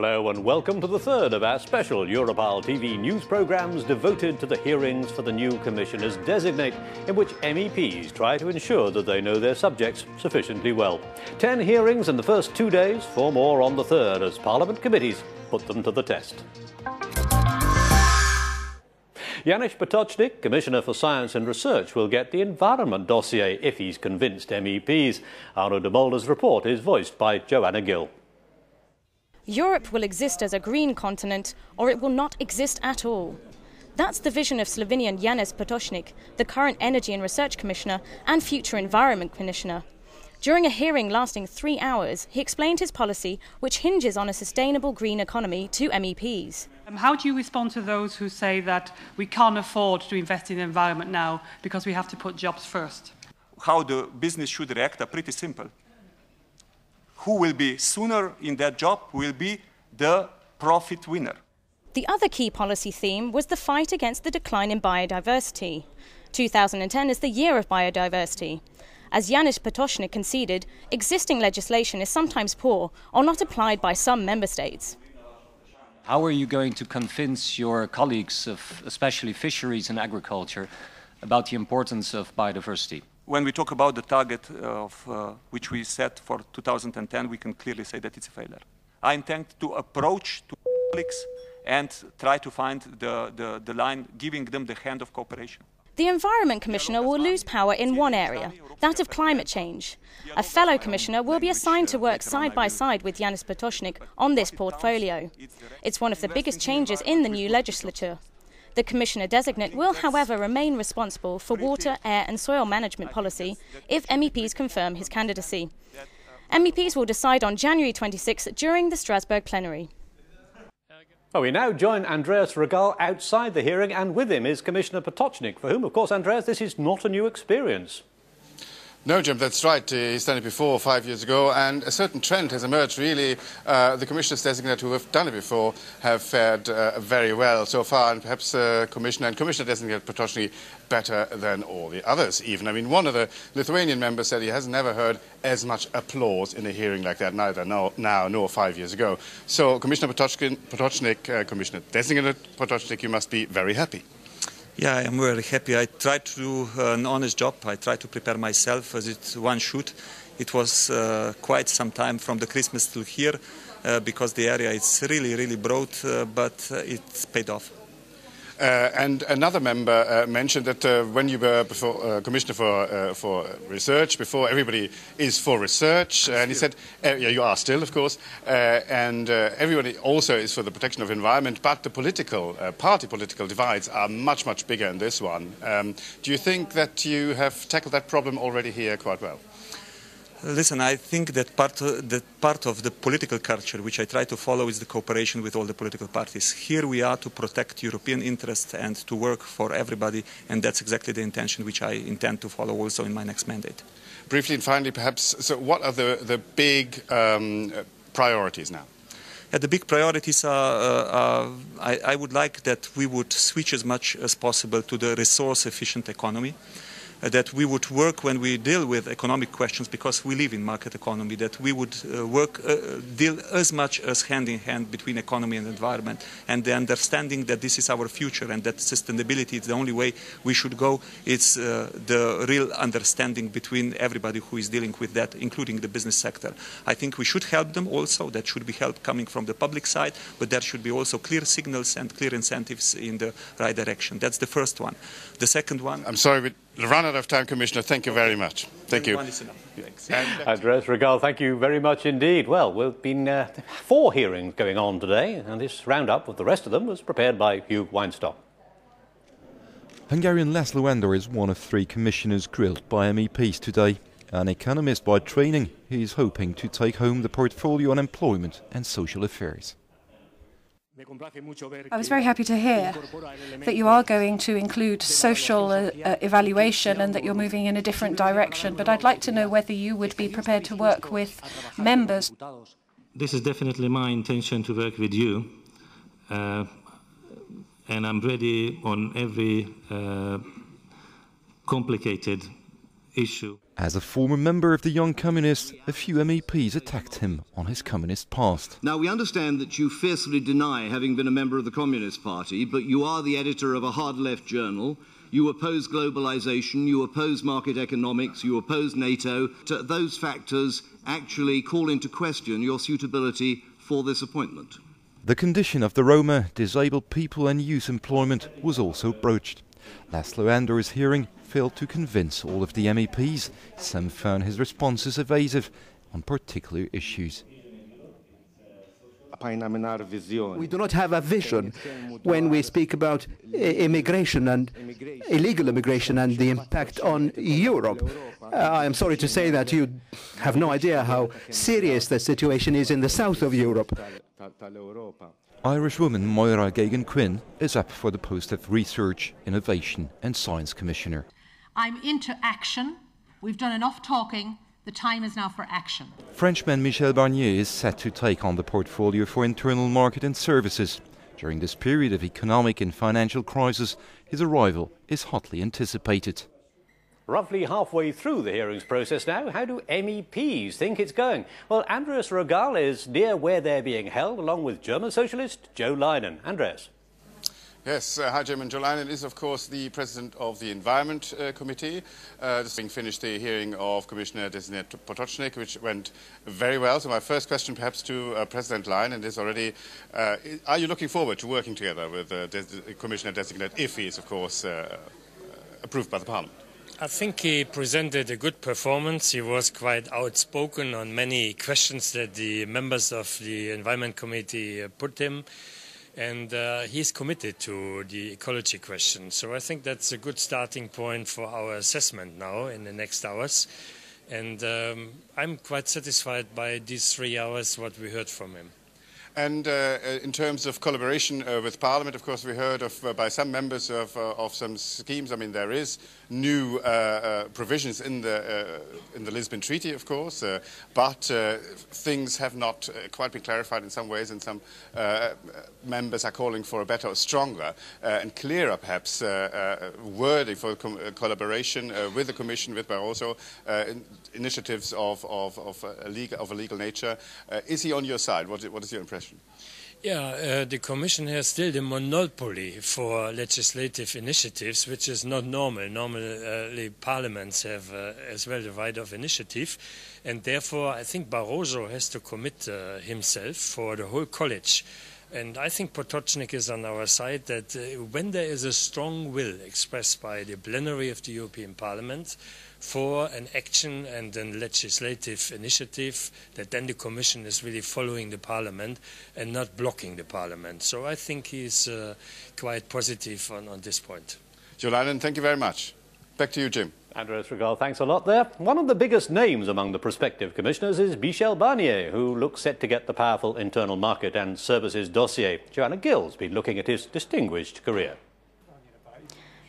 Hello and welcome to the third of our special Europarl TV news programmes devoted to the hearings for the new commissioners designate, in which MEPs try to ensure that they know their subjects sufficiently well. Ten hearings in the first two days, four more on the third as Parliament committees put them to the test. Janez Potočnik, Commissioner for Science and Research, will get the environment dossier if he's convinced MEPs. Arno de Mulder's report is voiced by Joanna Gill. Europe will exist as a green continent or it will not exist at all. That's the vision of Slovenian Janez Potočnik, the current Energy and Research Commissioner and future Environment Commissioner. During a hearing lasting three hours, he explained his policy, which hinges on a sustainable green economy, to MEPs. Um, how do you respond to those who say that we can't afford to invest in the environment now because we have to put jobs first? How the business should react are pretty simple who will be sooner in that job will be the profit winner. The other key policy theme was the fight against the decline in biodiversity. 2010 is the year of biodiversity. As Janez Potočnik conceded, existing legislation is sometimes poor or not applied by some member states. How are you going to convince your colleagues of especially fisheries and agriculture about the importance of biodiversity? When we talk about the target of, uh, which we set for 2010, we can clearly say that it's a failure. I intend to approach to colleagues and try to find the, the, the line, giving them the hand of cooperation. The Environment Commissioner will lose power in one area, that of climate change. A fellow commissioner will be assigned to work side by side with Janez Potočnik on this portfolio. It's one of the biggest changes in the new legislature. The Commissioner designate will, however, remain responsible for water, air, and soil management policy if MEPs confirm his candidacy. MEPs will decide on January 26 during the Strasbourg plenary. Well, we now join Andreas Regal outside the hearing, and with him is Commissioner Potočnik, for whom, of course, Andreas, this is not a new experience. No, Jim, that's right. He's done it before, five years ago, and a certain trend has emerged. Really, uh, the commissioners designate who have done it before have fared uh, very well so far, and perhaps uh, Commissioner and Commissioner designate Potočnik better than all the others, even. I mean, one of the Lithuanian members said he has never heard as much applause in a hearing like that, neither now, now nor five years ago. So, Commissioner Potočnik, uh, Commissioner designate Potočnik, you must be very happy. Yeah, I am very happy. I tried to do an honest job. I tried to prepare myself as it one should. It was uh, quite some time from the Christmas till here uh, because the area is really, really broad, uh, but uh, it's paid off. Uh, and another member uh, mentioned that uh, when you were before, uh, commissioner for, uh, for research, before everybody is for research, and he said, uh, yeah, you are still, of course, and everybody also is for the protection of environment, but the political, party political divides are much, much bigger in this one. Um, do you think that you have tackled that problem already here quite well? Listen, I think that part, of, that part of the political culture which I try to follow is the cooperation with all the political parties. Here we are to protect European interests and to work for everybody, and that's exactly the intention which I intend to follow also in my next mandate. Briefly and finally, perhaps, so what are the, the big um, priorities now? Yeah, the big priorities are, uh, are I, I would like that we would switch as much as possible to the resource-efficient economy. Uh, that we would work when we deal with economic questions because we live in market economy, that we would uh, work, uh, deal as much as hand in hand between economy and environment and the understanding that this is our future and that sustainability is the only way we should go. It's the real understanding between everybody who is dealing with that, including the business sector. I think we should help them also. That should be help coming from the public side, but there should be also clear signals and clear incentives in the right direction. That's the first one. The second one. I'm sorry, but run out of time, Commissioner. Thank you very much. Thank you. Andreas Regal, thank you very much indeed. Well, we've been uh, four hearings going on today, and this roundup of the rest of them was prepared by Hugh Weinstock. Hungarian Laszlo Andor is one of three commissioners grilled by MEPs today. An economist by training, he is hoping to take home the portfolio on employment and social affairs. I was very happy to hear that you are going to include social uh, uh, evaluation and that you're moving in a different direction, but I'd like to know whether you would be prepared to work with members. This is definitely my intention to work with you, uh, and I'm ready on every uh, complicated issue. As a former member of the Young Communists, a few MEPs attacked him on his communist past. Now, we understand that you fiercely deny having been a member of the Communist Party, but you are the editor of a hard left journal. You oppose globalization, you oppose market economics, you oppose NATO. Those factors actually call into question your suitability for this appointment. The condition of the Roma, disabled people, and youth employment was also broached. Laszlo Andor's hearing failed to convince all of the MEPs. Some found his responses evasive on particular issues. We do not have a vision when we speak about immigration and illegal immigration and the impact on Europe. Uh, I am sorry to say that you have no idea how serious the situation is in the south of Europe. Irish woman Máire Geoghegan-Quinn is up for the post of Research, Innovation and Science Commissioner. I'm into action. We've done enough talking. The time is now for action. Frenchman Michel Barnier is set to take on the portfolio for internal market and services. During this period of economic and financial crisis, his arrival is hotly anticipated. Roughly halfway through the hearings process now, how do MEPs think it's going? Well, Andreas Rögahl is near where they're being held, along with German socialist Jo Leinen. Andreas. Yes, uh, Jim and Jo Leinen is, of course, the president of the Environment uh, Committee. Uh, just finished the hearing of Commissioner Designate Potočnik, which went very well. So my first question, perhaps, to uh, President Leinen is already, uh, are you looking forward to working together with uh, Des Commissioner Designate if he is, of course, uh, approved by the Parliament? I think he presented a good performance. He was quite outspoken on many questions that the members of the Environment Committee put him and uh, he's committed to the ecology question. So I think that's a good starting point for our assessment now in the next hours. And um, I'm quite satisfied by these three hours, what we heard from him. And uh, in terms of collaboration uh, with Parliament, of course, we heard of, uh, by some members of, uh, of, some schemes. I mean, there is new uh, uh, provisions in the, uh, in the Lisbon Treaty, of course, uh, but uh, things have not quite been clarified in some ways, and some members are calling for a better, stronger, and clearer, perhaps, wording for collaboration with the Commission, with Barroso, in initiatives of, of, of, a legal, of, a legal, nature. is he on your side? What, what is your impression? Yeah, uh, the Commission has still the monopoly for legislative initiatives, which is not normal. Normally, parliaments have uh, as well the right of initiative, and therefore I think Barroso has to commit uh, himself for the whole college. And I think Potočnik is on our side that uh, when there is a strong will expressed by the plenary of the European Parliament, for an action and a legislative initiative that then the Commission is really following the Parliament and not blocking the Parliament. So I think he's uh, quite positive on, on this point. Joe thank you very much. Back to you, Jim. Andreas Rögahl, thanks a lot there. One of the biggest names among the prospective commissioners is Michel Barnier, who looks set to get the powerful internal market and services dossier. Joanna Gill's been looking at his distinguished career.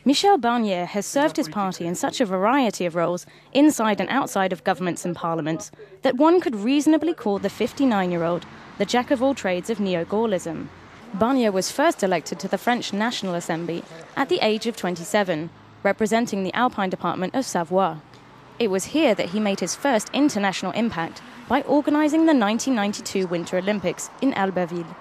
Michel Barnier has served his party in such a variety of roles, inside and outside of governments and parliaments, that one could reasonably call the 59 year old the jack of all trades of neo Gaullism. Barnier was first elected to the French National Assembly at the age of 27, representing the Alpine department of Savoie. It was here that he made his first international impact by organising the 1992 Winter Olympics in Albertville.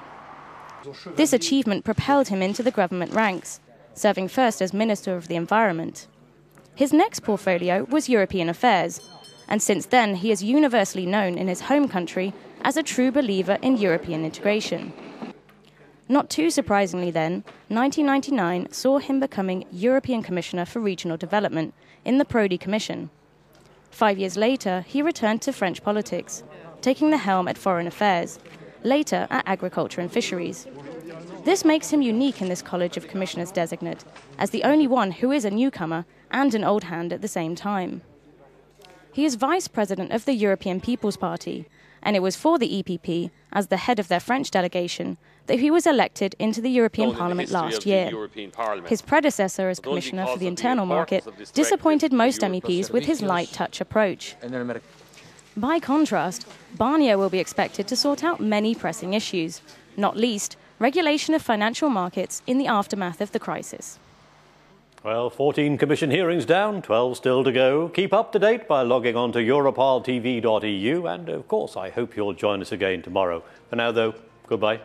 This achievement propelled him into the government ranks serving first as Minister of the Environment. His next portfolio was European Affairs, and since then he is universally known in his home country as a true believer in European integration. Not too surprisingly, then, 1999 saw him becoming European Commissioner for Regional Development in the Prodi Commission. Five years later, he returned to French politics, taking the helm at Foreign Affairs, later at Agriculture and Fisheries. This makes him unique in this College of Commissioners designate, as the only one who is a newcomer and an old hand at the same time. He is vice president of the European People's Party, and it was for the EPP, as the head of their French delegation, that he was elected into the European Parliament last year. His predecessor as Commissioner for the Internal Market disappointed most MEPs with his light touch approach. By contrast, Barnier will be expected to sort out many pressing issues, not least regulation of financial markets in the aftermath of the crisis. Well, 14 Commission hearings down, 12 still to go. Keep up to date by logging on to europarltv.eu, and of course, I hope you'll join us again tomorrow. For now, though, goodbye.